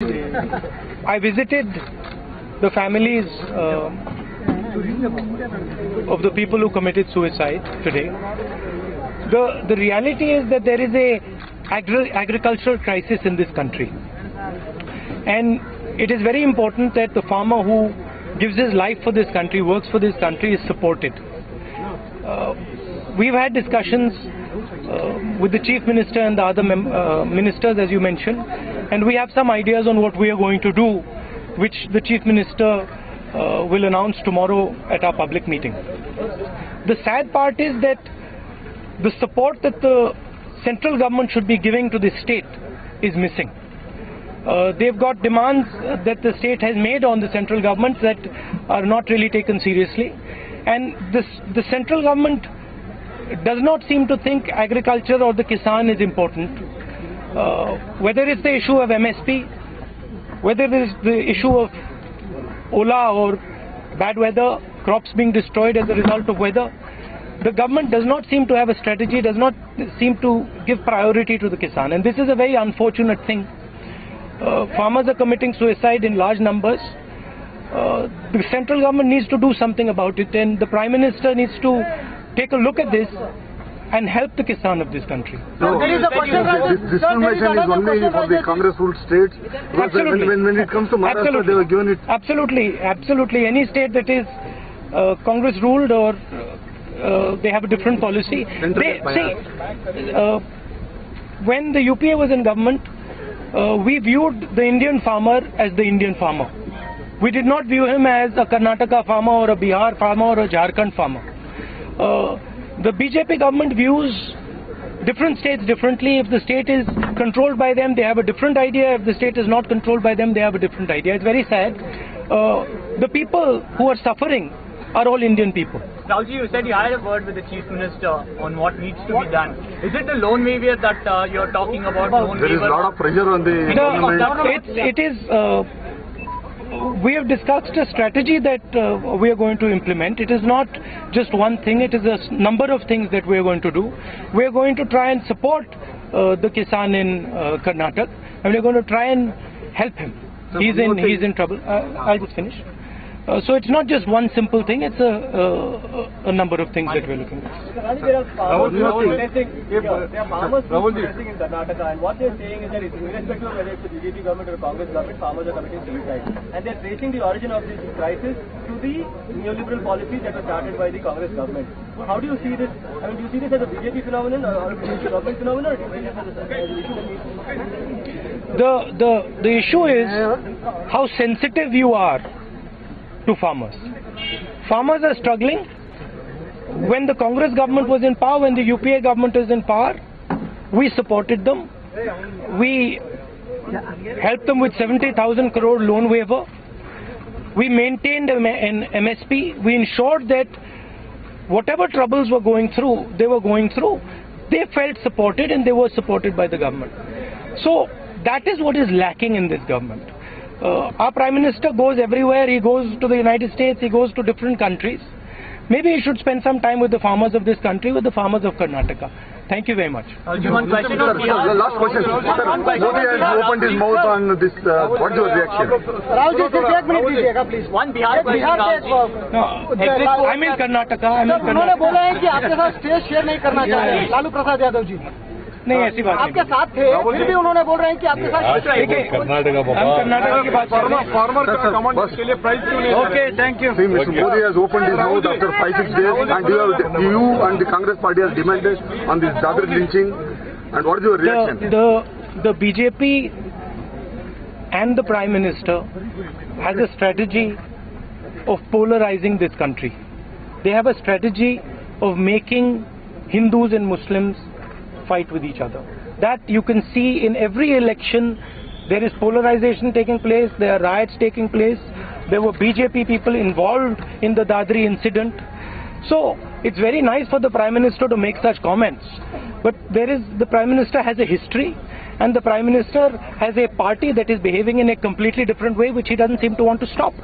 I visited the families uh, of the people who committed suicide today. The, the reality is that there is a agri- agricultural crisis in this country. And it is very important that the farmer who gives his life for this country, works for this country, is supported. Uh, we've had discussions uh, with the chief minister and the other uh, ministers, as you mentioned, and we have some ideas on what we are going to do, which the chief minister uh, will announce tomorrow at our public meeting. The sad part is that the support that the central government should be giving to the state is missing. Uh, they've got demands that the state has made on the central government that are not really taken seriously. And this, the central government does not seem to think agriculture or the Kisan is important. Uh, whether it's the issue of MSP, whether it is the issue of Ola or bad weather, crops being destroyed as a result of weather, the government does not seem to have a strategy, does not seem to give priority to the Kisan. And this is a very unfortunate thing. Uh, farmers are committing suicide in large numbers. Uh, the central government needs to do something about it, and the Prime Minister needs to take a look at this and help the Kisan of this country. No, There is a question, this Rajat. Sir, there is discrimination is another only question, for the Congress ruled states. When, Absolutely. when, when it comes to Maharashtra, Absolutely. they were given it. Absolutely, absolutely. Any state that is uh, Congress ruled or uh, they have a different policy. Central They, by see, uh, when the UPA was in government, uh, we viewed the Indian farmer as the Indian farmer. We did not view him as a Karnataka farmer or a Bihar farmer or a Jharkhand farmer. The BJP government views different states differently. If the state is controlled by them, they have a different idea. If the state is not controlled by them, they have a different idea. It's very sad. Uh, the people who are suffering are all Indian people. Rahul ji, you said you had a word with the Chief Minister on what needs to be done. Is it the loan waiver that uh, you're talking about? Loan There is a waiver? lot of pressure on the The, government. it, it is. Uh, we have discussed a strategy that uh, we are going to implement. It is not just one thing, it is a number of things that we are going to do. We are going to try and support uh, the Kisan in uh, Karnataka and we are going to try and help him. Sir, He's in, he's in trouble. Uh, I'll just finish. Uh, so it's not just one simple thing, it's a, uh, a number of things that we're looking at. Raj, there are farmers who are Rahul, there are farmers who are Rahul ji. protesting in Karnataka, and what they're saying is that it's irrespective of whether it's the BJP government or Congress government, farmers are committing suicide. And they're tracing the origin of this crisis to the neoliberal policies that were started by the Congress government. How do you see this? I mean, do you see this as a BJP phenomenon or, or a BJP government phenomenon, or do you see this as, a, as an issue that needs to be The, the, the issue is how sensitive you are to farmers. Farmers are struggling. When the Congress government was in power, when the UPA government was in power, we supported them. We helped them with 70,000 crore loan waiver. We maintained an an MSP. We ensured that whatever troubles were going through, they were going through. They felt supported and they were supported by the government. So that is what is lacking in this government. Uh, our Prime Minister goes everywhere. He goes to the United States. He goes to different countries. Maybe he should spend some time with the farmers of this country, with the farmers of Karnataka. Thank you very much. Raoji, one question Sir, on sir, Bihar. last question. Sir, Modi has opened his mouth on this. Uh, what's your reaction? Rahul ji सिर्फ एक minute दीजिएगा please One Bihar question, Bihar से Raoji. एक No, I'm in Karnataka. I'm in sir उन्होंने Karnataka. बोला है कि आपके साथ स्टेज शेयर नहीं करना चाह रहे हैं लालू प्रसाद यादव जी नहीं हाँ, ऐसी बात आपके साथ थे फिर भी उन्होंने बोल रहे हैं कि आपके साथ Congress the BJP and the prime minister has a strategy of polarising this country they have a strategy of making Hindus and Muslims fight with each other. That you can see in every election. There is polarization taking place, there are riots taking place. There were BJP people involved in the Dadri incident. So it's very nice for the Prime Minister to make such comments. But there is the Prime Minister has a history and the Prime Minister has a party that is behaving in a completely different way which he doesn't seem to want to stop.